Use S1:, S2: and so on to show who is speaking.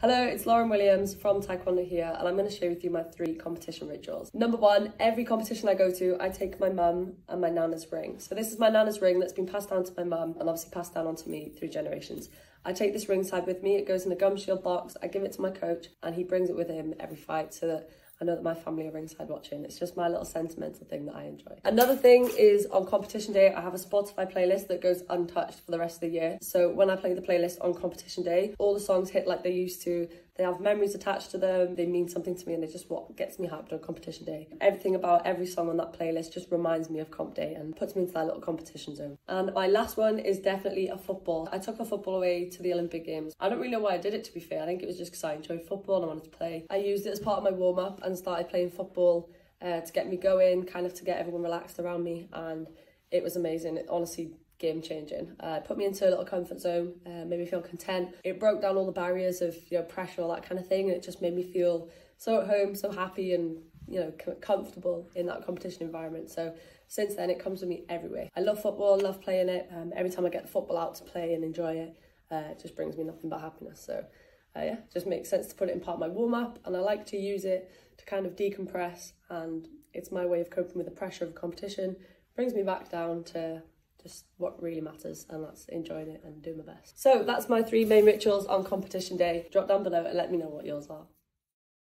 S1: Hello, it's Lauren Williams from Taekwondo here, and I'm going to share with you my three competition rituals. Number one, every competition I go to, I take my mum and my nana's ring. So this is my nana's ring that's been passed down to my mum and obviously passed down onto me through generations. I take this ring side with me, it goes in a gum shield box, I give it to my coach, and he brings it with him every fight so that I know that my family are ringside watching. It's just my little sentimental thing that I enjoy. Another thing is on competition day, I have a Spotify playlist that goes untouched for the rest of the year. So when I play the playlist on competition day, all the songs hit like they used to. They have memories attached to them. They mean something to me and they just what gets me hyped on competition day. Everything about every song on that playlist just reminds me of comp day and puts me into that little competition zone. And my last one is definitely a football. I took a football away to the Olympic Games. I don't really know why I did it to be fair. I think it was just because I enjoyed football and I wanted to play. I used it as part of my warm up and started playing football uh, to get me going, kind of to get everyone relaxed around me. And it was amazing. It honestly game changing. Uh, put me into a little comfort zone, uh, made me feel content. It broke down all the barriers of you know pressure, all that kind of thing, and it just made me feel so at home, so happy, and you know comfortable in that competition environment. So since then, it comes with me everywhere. I love football, love playing it. Um, every time I get the football out to play and enjoy it, uh, it just brings me nothing but happiness. So. Uh, yeah, just makes sense to put it in part of my warm up, and I like to use it to kind of decompress. And it's my way of coping with the pressure of competition. Brings me back down to just what really matters and that's enjoying it and doing my best. So that's my three main rituals on competition day. Drop down below and let me know what yours are.